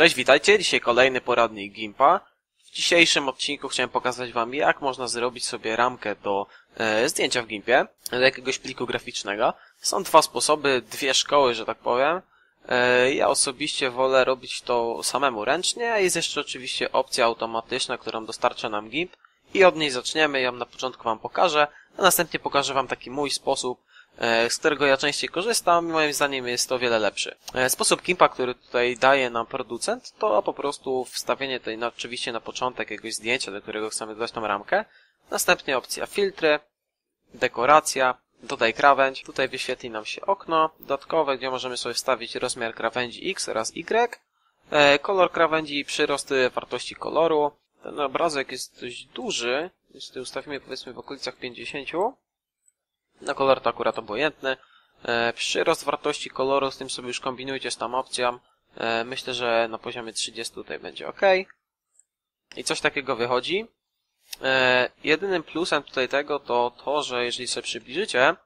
Cześć, witajcie. Dzisiaj kolejny poradnik Gimpa. W dzisiejszym odcinku chciałem pokazać Wam, jak można zrobić sobie ramkę do e, zdjęcia w Gimpie, do jakiegoś pliku graficznego. Są dwa sposoby, dwie szkoły, że tak powiem. E, ja osobiście wolę robić to samemu ręcznie, jest jeszcze oczywiście opcja automatyczna, którą dostarcza nam Gimp i od niej zaczniemy. Ja na początku Wam pokażę, a następnie pokażę Wam taki mój sposób, z którego ja częściej korzystam i moim zdaniem jest to wiele lepszy. E, Sposób Gimpa, który tutaj daje nam producent, to po prostu wstawienie tutaj, no oczywiście na początek jakiegoś zdjęcia, do którego chcemy dodać tą ramkę. Następnie opcja filtry, dekoracja, dodaj krawędź. Tutaj wyświetli nam się okno dodatkowe, gdzie możemy sobie wstawić rozmiar krawędzi X oraz Y, e, kolor krawędzi i przyrost e, wartości koloru. Ten obrazek jest dość duży, tutaj ustawimy powiedzmy w okolicach 50. No kolor to akurat obojętny. E, przyrost wartości koloru, z tym sobie już kombinujcie z tam opcją. E, myślę, że na poziomie 30 tutaj będzie ok. I coś takiego wychodzi. E, jedynym plusem tutaj tego to to, że jeżeli sobie przybliżycie,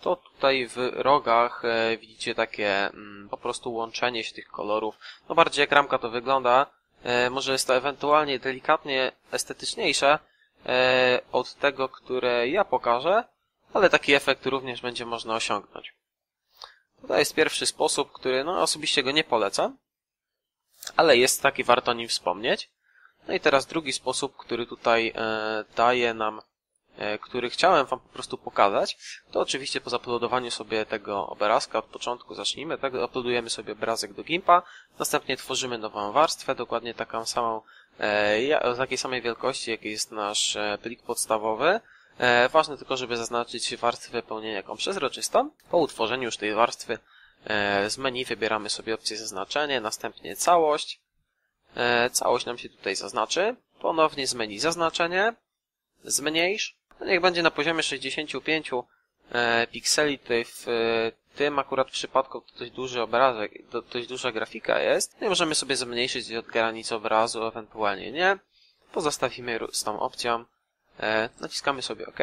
to tutaj w rogach widzicie takie mm, po prostu łączenie się tych kolorów. No bardziej jak ramka to wygląda. Może jest to ewentualnie delikatnie estetyczniejsze od tego, które ja pokażę, ale taki efekt również będzie można osiągnąć. To jest pierwszy sposób, który no osobiście go nie polecam, ale jest taki, warto o nim wspomnieć. No i teraz drugi sposób, który tutaj e, daje nam e, który chciałem Wam po prostu pokazać, to oczywiście po zaploadowaniu sobie tego obrazka od początku zacznijmy, tak, uploadujemy sobie obrazek do Gimpa, następnie tworzymy nową warstwę, dokładnie taką samą, e, o takiej samej wielkości, jaki jest nasz e, plik podstawowy. E, ważne tylko, żeby zaznaczyć warstwę wypełnienia jaką przezroczystą. Po utworzeniu już tej warstwy e, z menu wybieramy sobie opcję zaznaczenie, następnie całość. E, całość nam się tutaj zaznaczy. Ponownie z menu zaznaczenie, zmniejsz. No niech będzie na poziomie 65 e, pikseli. Tutaj w e, tym akurat przypadku to dość duży obrazek, do, dość duża grafika jest. No i możemy sobie zmniejszyć od granicy obrazu, ewentualnie nie. Pozostawimy z tą opcją. E, naciskamy sobie OK.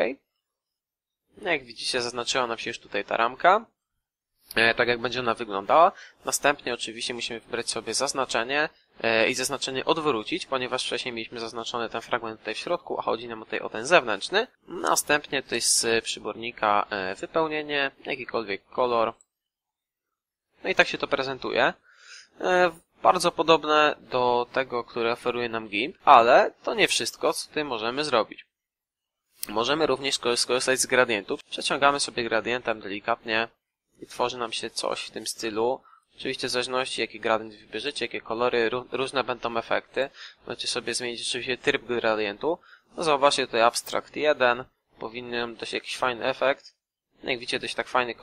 Jak widzicie zaznaczyła nam się już tutaj ta ramka. E, tak jak będzie ona wyglądała. Następnie oczywiście musimy wybrać sobie zaznaczenie e, i zaznaczenie odwrócić, ponieważ wcześniej mieliśmy zaznaczony ten fragment tutaj w środku, a chodzi nam tutaj o ten zewnętrzny. Następnie tutaj z przybornika e, wypełnienie, jakikolwiek kolor. No i tak się to prezentuje. Bardzo podobne do tego, które oferuje nam GIMP, ale to nie wszystko, co tutaj możemy zrobić. Możemy również skor- skorzystać z gradientów. Przeciągamy sobie gradientem delikatnie i tworzy nam się coś w tym stylu. Oczywiście w zależności jaki gradient wybierzecie, jakie kolory, ró- różne będą efekty. Możecie sobie zmienić oczywiście tryb gradientu. No zobaczcie tutaj Abstract 1. Powinien dać jakiś fajny efekt. No jak widzicie dość tak fajny,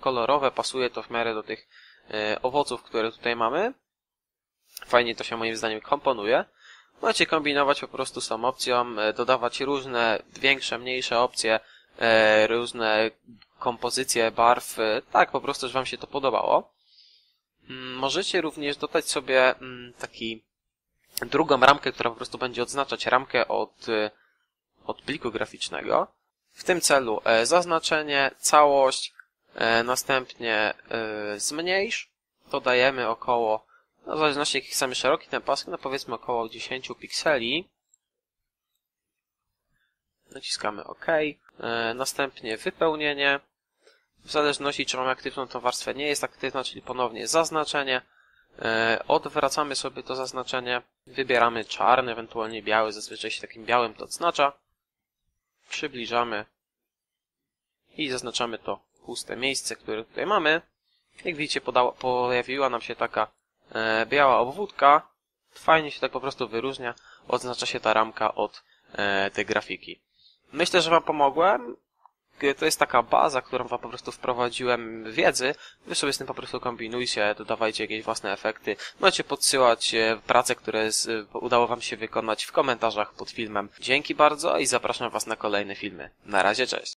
kolorowe, pasuje to w miarę do tych e, owoców, które tutaj mamy. Fajnie to się moim zdaniem komponuje. Możecie kombinować po prostu z tą opcją, e, dodawać różne, większe, mniejsze opcje, e, różne kompozycje barw, e, tak po prostu, że Wam się to podobało. Mm, Możecie również dodać sobie mm, taki drugą ramkę, która po prostu będzie odznaczać ramkę od, e, od pliku graficznego. W tym celu e, zaznaczenie, całość, e, następnie e, zmniejsz, dodajemy około, no w zależności jaki chcemy szeroki ten pasek, no powiedzmy około 10 pikseli. Naciskamy OK. E, następnie wypełnienie. W zależności czy mamy aktywną tą warstwę nie jest aktywna, czyli ponownie zaznaczenie. E, odwracamy sobie to zaznaczenie. Wybieramy czarny, ewentualnie biały. Zazwyczaj się takim białym to odznacza. Przybliżamy. I zaznaczamy to puste miejsce, które tutaj mamy. Jak widzicie, podała, pojawiła nam się taka e, biała obwódka. Fajnie się tak po prostu wyróżnia. Oznacza się ta ramka od tej grafiki. Myślę, że Wam pomogłem. To jest taka baza, którą Wam po prostu wprowadziłem wiedzy. Wy sobie z tym po prostu kombinujcie, dodawajcie jakieś własne efekty. Możecie podsyłać e, prace, które z, udało Wam się wykonać w komentarzach pod filmem. Dzięki bardzo i zapraszam Was na kolejne filmy. Na razie, cześć!